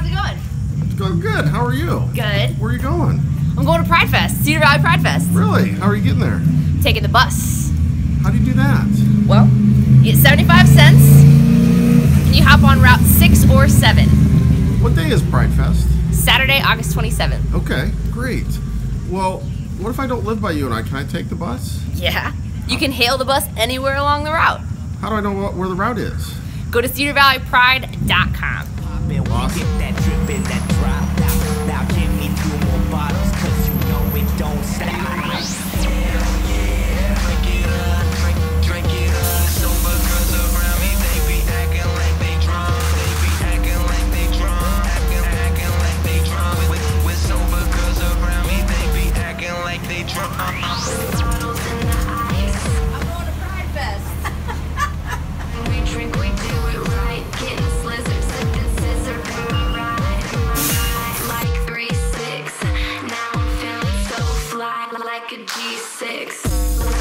how's it going? It's going good. How are you? Good. Where are you going? I'm going to Pride Fest, Cedar Valley Pride Fest. Really? How are you getting there? Taking the bus. How do you do that? Well, you get 75 cents and you hop on Route 6 or 7. What day is Pride Fest? Saturday, August 27th. Okay, great. Well, what if I don't live by you and I can I take the bus? Yeah. You can hail the bus anywhere along the route. How do I know what, where the route is? Go to cedarvalleypride.com. Awesome. like a G6.